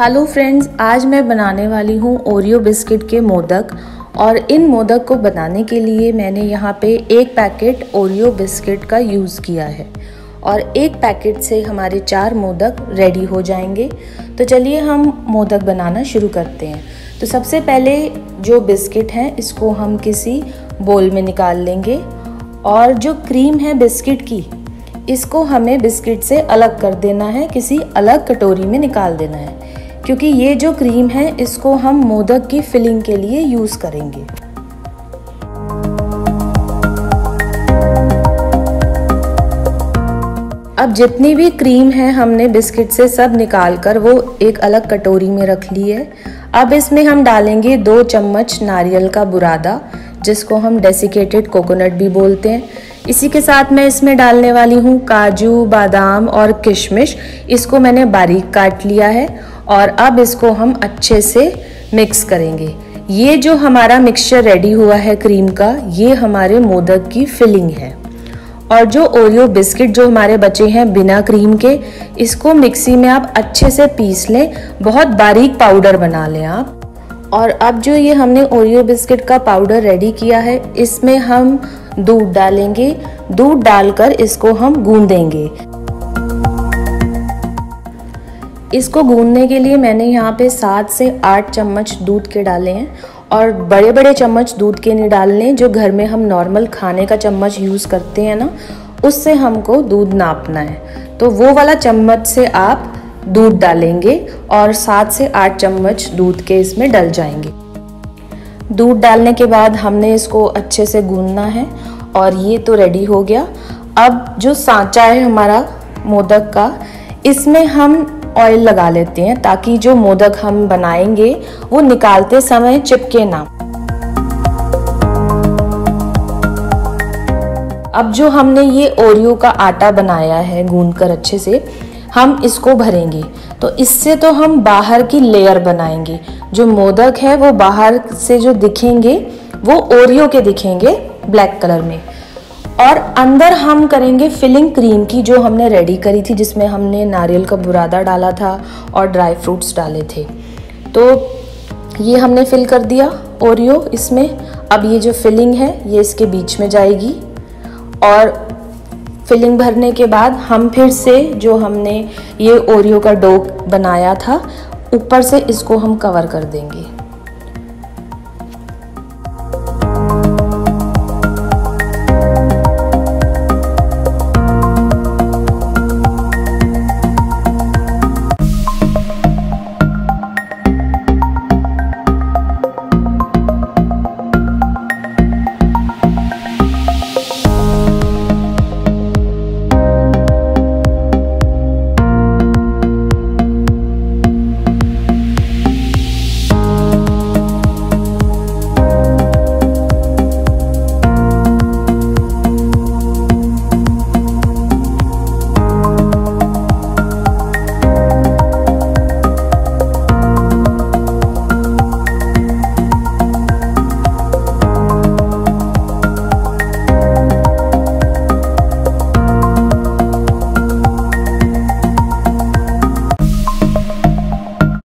Hello friends, आज मैं बनाने वाली हूँ ओरियो बिस्किट के मोदक। और इन मोदक को बनाने के लिए मैंने यहाँ पे एक पैकेट ओरियो बिस्किट का यूज़ किया है। और एक पैकेट से हमारे चार मोदक रेडी हो जाएँगे। तो चलिए हम मोदक बनाना शुरू करते हैं। तो सबसे पहले जो बिस्किट हैं, इसको हम किसी बोल में निकाल लेंगे। और जो क्रीम है बिस्किट की, इसको हमें बिस्किट से अलग कर देना है, किसी अलग कटोरी में निकाल देना है। क्योंकि ये जो क्रीम है, इसको हम मोदक की फिलिंग के लिए यूज़ करेंगे। अब जितनी भी क्रीम है, हमने बिस्किट से सब निकाल कर वो एक अलग कटोरी में रख ली है। अब इसमें हम डालेंगे दो चम्मच नारियल का बुरादा, जिसको हम डेसिकेटेड कोकोनट भी बोलते हैं। इसी के साथ मैं इसमें डालने वाली हूँ काजू, बादाम और किशमिश। इसको मैंने बारीक काट लिया है और अब इसको हम अच्छे से मिक्स करेंगे। ये जो हमारा मिक्सचर रेडी हुआ है क्रीम का, ये हमारे मोदक की फिलिंग है। और जो ओरियो बिस्किट जो हमारे बचे हैं बिना क्रीम के, इसको मिक्सी में आप अच्छे से पीस लें। बहुत बारीक पाउडर बना लें आप। और अब जो ये हमने ओरियो बिस्किट का पाउडर रेडी किया है, इसमें हम दूध डालेंगे। दूध डालकर इसको हम गूंदेंगे। इसको गूंदने के लिए मैंने यहाँ पे सात से आठ चम्मच दूध के डाले हैं और बड़े बड़े चम्मच दूध के नहीं डालने जो घर में हम नॉर्मल खाने का चम्मच यूज़ करते हैं ना, उससे हमको दूध नापना है। तो वो वाला चम्मच से आप दूध डालेंगे और सात से आठ चम्मच दूध के इसमें डल जाएँगे। दूध डालने के बाद हमने इसको अच्छे से गूंदना है और ये तो रेडी हो गया। अब जो सांचा है हमारा मोदक का, इसमें हम ऑयल लगा लेते हैं ताकि जो मोदक हम बनाएँगे, वो निकालते समय चिपके ना। अब जो हमने ये ओरियो का आटा बनाया है गूंद कर अच्छे से, हम इसको भरेंगे। तो इससे तो हम बाहर की लेयर बनाएँगे। जो मोदक है, वो बाहर से जो दिखेंगे, वो ओरियो के दिखेंगे ब्लैक कलर में। और अंदर हम करेंगे फिलिंग क्रीम की जो हमने रेडी करी थी, जिसमें हमने नारियल का बुरादा डाला था और ड्राई फ्रूट्स डाले थे। तो ये हमने फिल कर दिया ओरियो इसमें। अब ये जो फिलिंग है, ये इसके बीच में जाएगी। और फिलिंग भरने के बाद हम फिर से जो हमने ये ओरियो का डो बनाया था, ऊपर से इसको हम कवर कर देंगे।